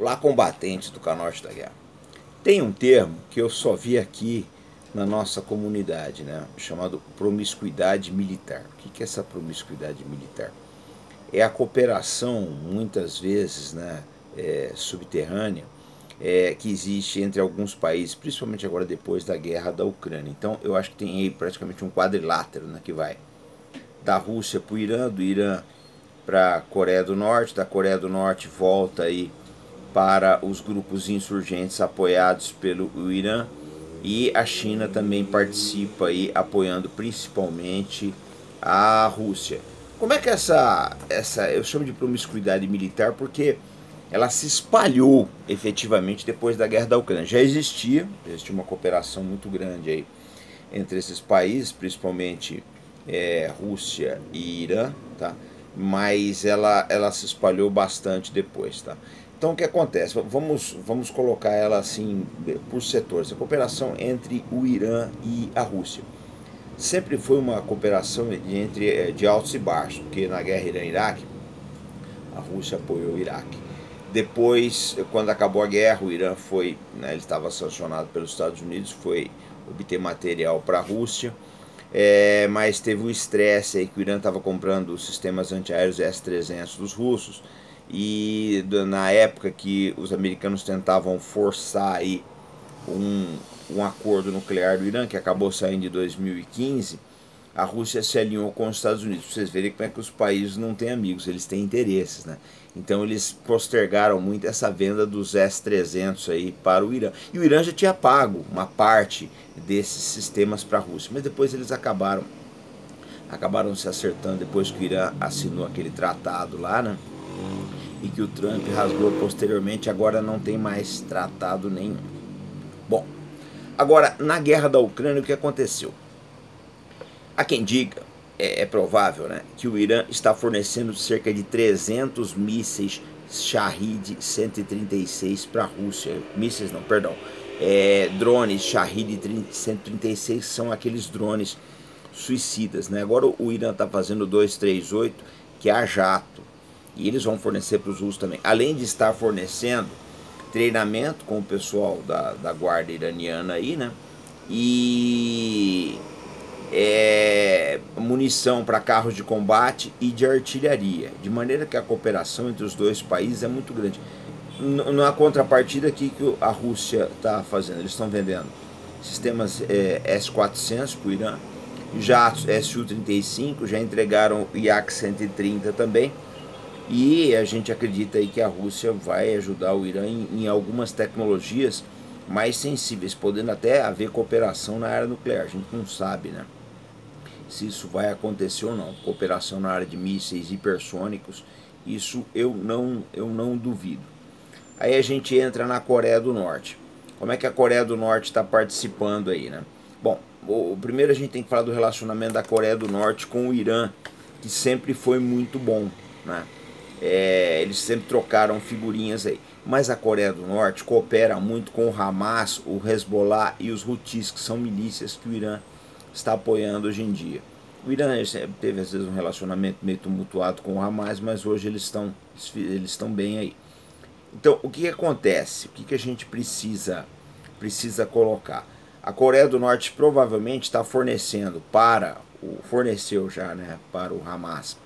Olá, combatentes do Canote da Guerra. Tem um termo que eu só vi aqui na nossa comunidade, né, chamado promiscuidade militar. O que é essa promiscuidade militar? É a cooperação, muitas vezes, né, é, subterrânea, é, que existe entre alguns países, principalmente agora depois da guerra da Ucrânia. Então, eu acho que tem aí praticamente um quadrilátero né, que vai da Rússia para o Irã, do Irã para a Coreia do Norte, da Coreia do Norte volta aí para os grupos insurgentes apoiados pelo Irã e a China também participa aí apoiando principalmente a Rússia. Como é que essa essa eu chamo de promiscuidade militar porque ela se espalhou efetivamente depois da guerra da Ucrânia. Já existia, existia uma cooperação muito grande aí entre esses países, principalmente é, Rússia e Irã, tá? Mas ela, ela se espalhou bastante depois, tá? Então o que acontece? Vamos, vamos colocar ela assim por setores. A cooperação entre o Irã e a Rússia. Sempre foi uma cooperação entre, eh, de altos e baixos, porque na guerra Irã-Iraque, a Rússia apoiou o Iraque. Depois, quando acabou a guerra, o Irã foi, né, ele estava sancionado pelos Estados Unidos, foi obter material para a Rússia, é, mas teve o estresse aí que o Irã estava comprando os sistemas antiaéreos S-300 dos russos, e na época que os americanos tentavam forçar um, um acordo nuclear do Irã, que acabou saindo em 2015, a Rússia se alinhou com os Estados Unidos. Vocês verem como é que os países não têm amigos, eles têm interesses, né? Então eles postergaram muito essa venda dos S-300 aí para o Irã. E o Irã já tinha pago uma parte desses sistemas para a Rússia, mas depois eles acabaram acabaram se acertando depois que o Irã assinou aquele tratado lá, né? E que o Trump rasgou posteriormente, agora não tem mais tratado nenhum. Bom, agora na guerra da Ucrânia o que aconteceu? Há quem diga, é, é provável, né, que o Irã está fornecendo cerca de 300 mísseis Shahid 136 para a Rússia. Mísseis não, perdão. É, drones Shahid 136 são aqueles drones suicidas. Né? Agora o Irã está fazendo 238, que é a jato e eles vão fornecer para os russos também. Além de estar fornecendo treinamento com o pessoal da, da guarda iraniana aí, né? E é, munição para carros de combate e de artilharia. De maneira que a cooperação entre os dois países é muito grande. Na contrapartida, aqui que a Rússia está fazendo? Eles estão vendendo sistemas é, S-400 para o Irã, jatos Su-35, já entregaram o Yak-130 também, e a gente acredita aí que a Rússia vai ajudar o Irã em, em algumas tecnologias mais sensíveis, podendo até haver cooperação na área nuclear. A gente não sabe, né? Se isso vai acontecer ou não. Cooperação na área de mísseis hipersônicos, isso eu não, eu não duvido. Aí a gente entra na Coreia do Norte. Como é que a Coreia do Norte está participando aí, né? Bom, o, primeiro a gente tem que falar do relacionamento da Coreia do Norte com o Irã, que sempre foi muito bom, né? É, eles sempre trocaram figurinhas aí. Mas a Coreia do Norte coopera muito com o Hamas, o Hezbollah e os Houthis, que são milícias que o Irã está apoiando hoje em dia. O Irã teve às vezes um relacionamento meio tumultuado com o Hamas, mas hoje eles estão, eles estão bem aí. Então, o que, acontece? O que, a gente precisa, precisa colocar? A Coreia do Norte provavelmente está fornecendo para, forneceu já né, para o Hamas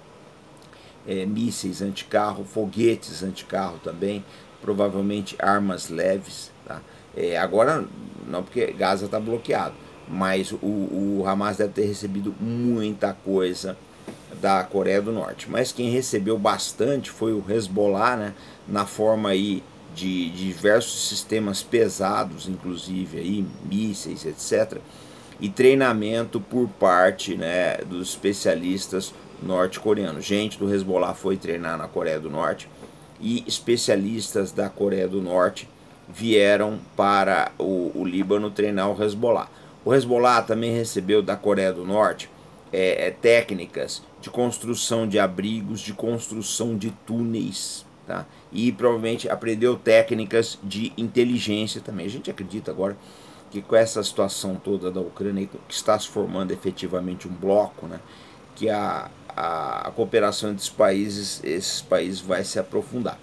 é, mísseis anticarro, foguetes anticarro também, provavelmente armas leves. Tá? É, agora, não porque Gaza está bloqueado, mas o, o Hamas deve ter recebido muita coisa da Coreia do Norte. Mas quem recebeu bastante foi o Hezbollah, né, na forma aí de, de diversos sistemas pesados, inclusive aí, mísseis, etc. E treinamento por parte né, dos especialistas norte-coreano. Gente do Hezbollah foi treinar na Coreia do Norte e especialistas da Coreia do Norte vieram para o, o Líbano treinar o Hezbollah. O Hezbollah também recebeu da Coreia do Norte é, é, técnicas de construção de abrigos, de construção de túneis, tá? e provavelmente aprendeu técnicas de inteligência também. A gente acredita agora que com essa situação toda da Ucrânia, que está se formando efetivamente um bloco, né, que a, a, a cooperação entre os países, esses países vai se aprofundar.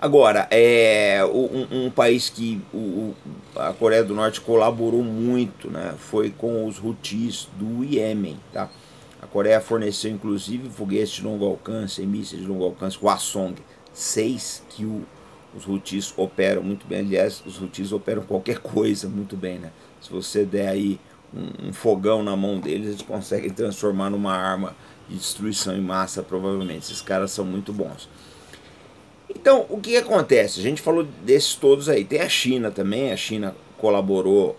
Agora, é um, um país que o, a Coreia do Norte colaborou muito, né, foi com os Houthis do Iêmen, tá? A Coreia forneceu inclusive foguetes de longo alcance mísseis de longo alcance, o Hwasong 6, que o, os Houthis operam muito bem. Aliás, os Houthis operam qualquer coisa muito bem, né? Se você der aí um, fogão na mão deles, eles conseguem transformar numa arma de destruição em massa, provavelmente. Esses caras são muito bons. Então, o que acontece? A gente falou desses todos aí. Tem a China também, a China colaborou,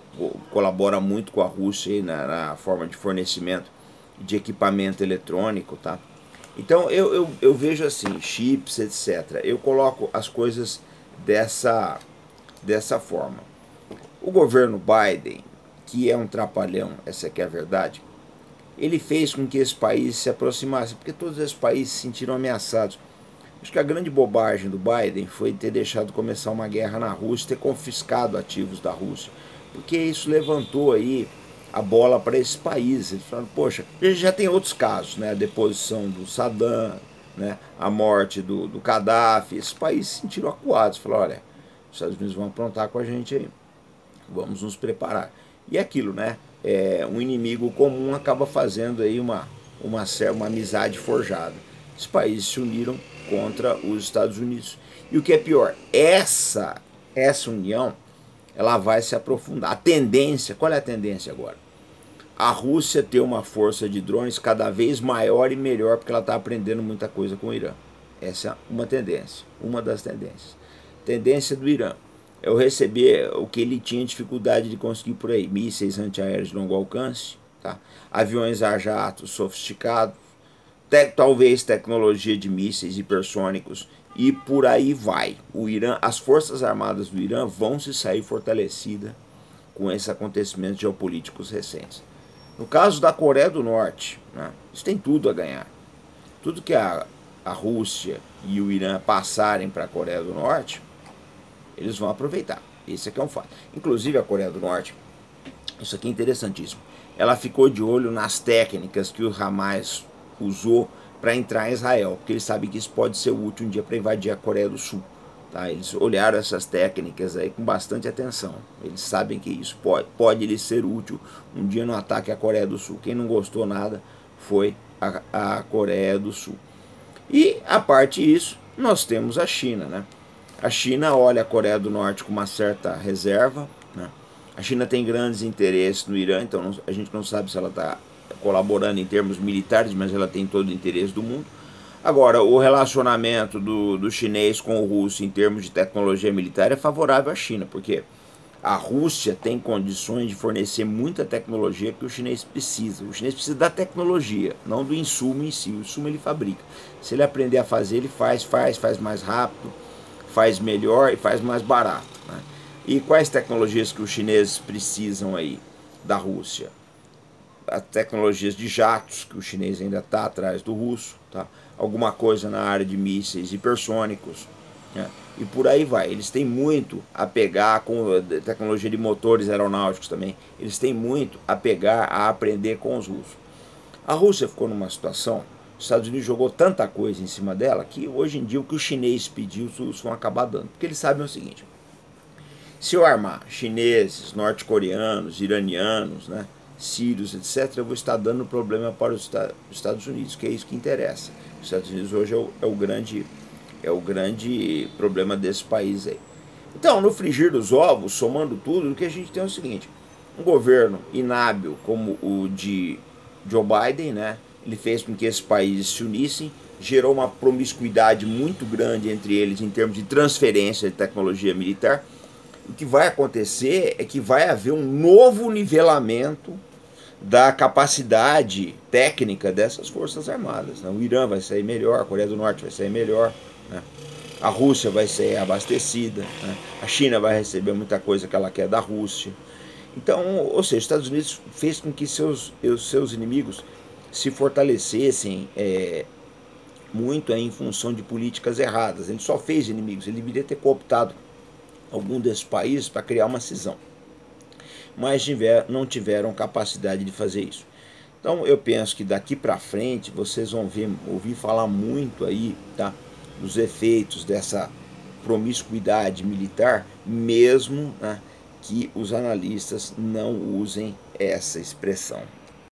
colabora muito com a Rússia na, na, forma de fornecimento de equipamento eletrônico, tá? Então, eu, eu, eu vejo assim, chips, etc. Eu coloco as coisas dessa, dessa forma. O governo Biden, que é um trapalhão, essa aqui é a verdade, ele fez com que esse país se aproximasse, porque todos esses países se sentiram ameaçados. Acho que a grande bobagem do Biden foi ter deixado começar uma guerra na Rússia, ter confiscado ativos da Rússia, porque isso levantou aí a bola para esses países. Eles falaram, poxa, já tem outros casos, né? A deposição do Saddam, né? a morte do, do Gaddafi, esses países se sentiram acuados. Falaram, olha, os Estados Unidos vão aprontar com a gente aí, vamos nos preparar. E aquilo, né? É, um inimigo comum acaba fazendo aí uma, uma, uma amizade forjada. Os países se uniram contra os Estados Unidos. E o que é pior, essa, essa união ela vai se aprofundar. A tendência, qual é a tendência agora? A Rússia ter uma força de drones cada vez maior e melhor, porque ela está aprendendo muita coisa com o Irã. Essa é uma tendência, uma das tendências. Tendência do Irã é o receber o que ele tinha dificuldade de conseguir por aí, mísseis antiaéreos de longo alcance, tá? aviões a jato sofisticados, te talvez tecnologia de mísseis hipersônicos e por aí vai. O Irã, as forças armadas do Irã vão se sair fortalecidas com esses acontecimentos geopolíticos recentes. No caso da Coreia do Norte, né, isso tem tudo a ganhar. Tudo que a, a Rússia e o Irã passarem para a Coreia do Norte, eles vão aproveitar. Esse aqui é um fato. Inclusive a Coreia do Norte, isso aqui é interessantíssimo. Ela ficou de olho nas técnicas que o Hamas usou para entrar em Israel, porque eles sabem que isso pode ser útil um dia para invadir a Coreia do Sul. Tá? Eles olharam essas técnicas aí com bastante atenção. Eles sabem que isso pode, pode lhes ser útil um dia no ataque à Coreia do Sul. Quem não gostou nada foi a, a Coreia do Sul. E a parte disso, nós temos a China. Né? A China olha a Coreia do Norte com uma certa reserva. Né? A China tem grandes interesses no Irã, então a gente não sabe se ela está colaborando em termos militares, mas ela tem todo o interesse do mundo. Agora, o relacionamento do, do chinês com o russo em termos de tecnologia militar é favorável à China, porque a Rússia tem condições de fornecer muita tecnologia que o chinês precisa. O chinês precisa da tecnologia, não do insumo em si. O insumo ele fabrica. Se ele aprender a fazer, ele faz, faz, faz mais rápido, faz melhor e faz mais barato. Né? E quais tecnologias que os chineses precisam aí da Rússia? as tecnologias de jatos, que o chinês ainda está atrás do russo, tá? alguma coisa na área de mísseis hipersônicos, né? e por aí vai. Eles têm muito a pegar com tecnologia de motores aeronáuticos também, eles têm muito a pegar, a aprender com os russos. A Rússia ficou numa situação, os Estados Unidos jogou tanta coisa em cima dela, que hoje em dia o que o chinês pediu, os russos vão acabar dando. Porque eles sabem o seguinte, se eu armar chineses, norte-coreanos, iranianos, né, sírios, etc., eu vou estar dando problema para os Estados Unidos, que é isso que interessa. Os Estados Unidos hoje é o, é o grande, é o grande problema desse país aí. Então, no frigir dos ovos, somando tudo, o que a gente tem é o seguinte: um governo inábil como o de Joe Biden, né? Ele fez com que esses países se unissem, gerou uma promiscuidade muito grande entre eles em termos de transferência de tecnologia militar. O que vai acontecer é que vai haver um novo nivelamento da capacidade técnica dessas forças armadas. Né? O Irã vai sair melhor, a Coreia do Norte vai sair melhor, né? a Rússia vai ser abastecida, né? a China vai receber muita coisa que ela quer da Rússia. Então, ou seja, os Estados Unidos fez com que seus, seus inimigos se fortalecessem é, muito em função de políticas erradas. Ele só fez inimigos, ele deveria ter cooptado algum desses países para criar uma cisão mas tiver, não tiveram capacidade de fazer isso. Então eu penso que daqui para frente vocês vão ver, ouvir falar muito aí tá, dos efeitos dessa promiscuidade militar, mesmo né, que os analistas não usem essa expressão.